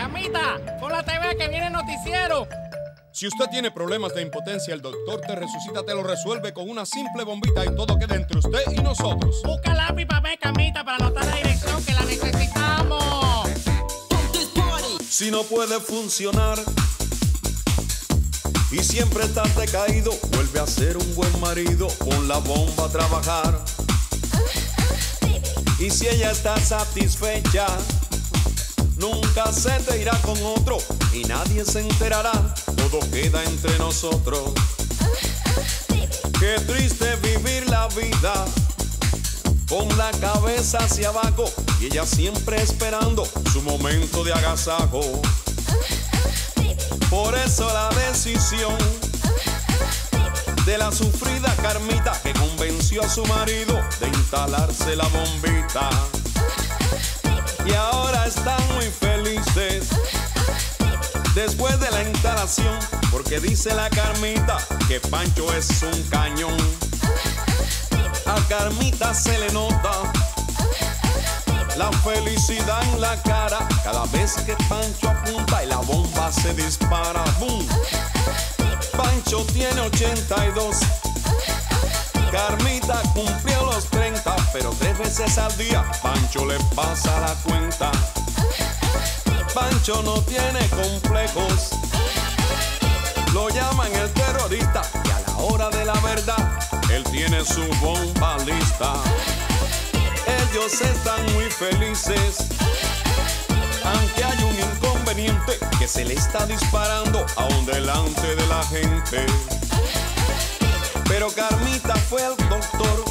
Camita, pon la TV que viene el noticiero. Si usted tiene problemas de impotencia, el doctor Te Resucita te lo resuelve con una simple bombita y todo queda entre usted y nosotros. Busca lápiz papel, Camita, para anotar la dirección que la necesitamos. Si no puede funcionar y siempre estás decaído, vuelve a ser un buen marido, con la bomba a trabajar. Y si ella está satisfecha, nunca se te irá con otro y nadie se enterará, todo queda entre nosotros. Qué triste vivir la vida con la cabeza hacia abajo y ella siempre esperando su momento de agasajo. Por eso la decisión de la sufrida Carmita que convenció a su marido de instalarse la bombita. Y ahora están muy felices después de la instalación, porque dice la Carmita que Pancho es un cañón. A Carmita se le nota la felicidad en la cara cada vez que Pancho apunta y la bomba se dispara. ¡Bum! Pancho tiene 82. Carmita cumplió los 30, pero tres veces al día Pancho le pasa la cuenta. Pancho no tiene complejos. Lo llaman el terrorista y a la hora de la verdad, él tiene su bomba lista. Ellos están muy felices, aunque hay un inconveniente que se le está disparando aún delante de la gente. Pero Carmita fue al doctor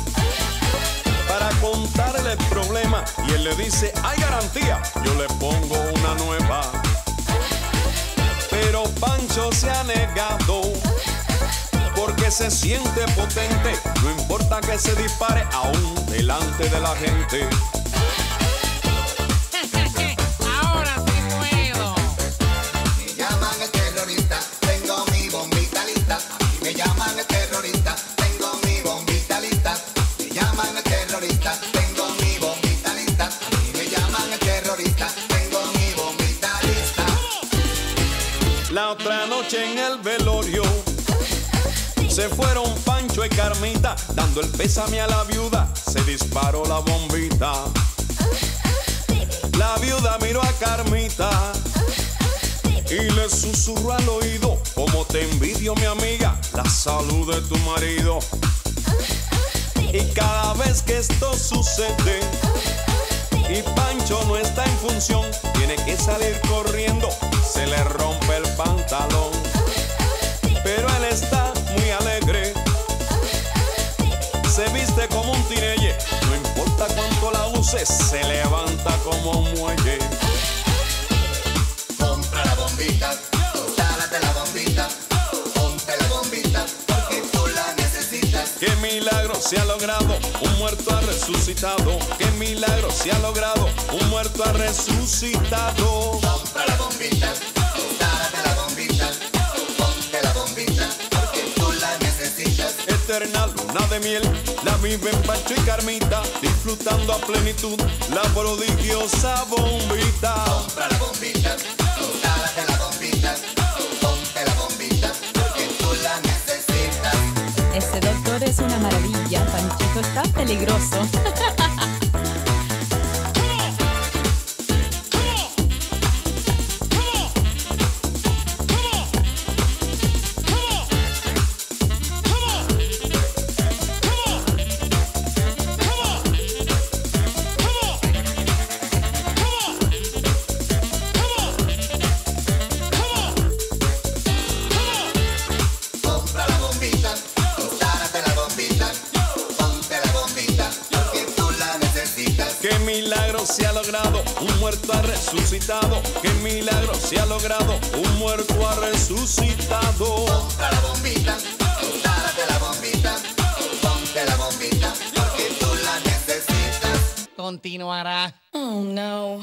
para contarle el problema y él le dice, hay garantía, yo le pongo una nueva. Pero Pancho se ha negado porque se siente potente, no importa que se dispare aún delante de la gente. La otra noche en el velorio se fueron Pancho y Carmita dando el pésame a la viuda. Se disparó la bombita. La viuda miró a Carmita y le susurró al oído, como te envidio mi amiga, la salud de tu marido. Y cada vez que esto sucede y Pancho no está en función, tiene que salir corriendo, se le rompe se viste como un teenager, no importa cuánto la uses, se levanta como un muelle. Compra la bombita, instálate la bombita. Ponte la bombita, porque tú la necesitas. Qué milagro se ha logrado, un muerto ha resucitado. Qué milagro se ha logrado, un muerto ha resucitado. Compra la bombita, luna de miel, la viven Pancho y Carmita, disfrutando a plenitud la prodigiosa bombita. Compra la bombita, instálate la bombita. Ponte la bombita, porque tú la necesitas. Ese doctor es una maravilla. Panchito está peligroso. se ha logrado, un muerto ha resucitado. Qué milagro se ha logrado, un muerto ha resucitado. Compra la bombita, instálate la bombita. Ponte la bombita, porque tú la necesitas. Continuará. Oh no.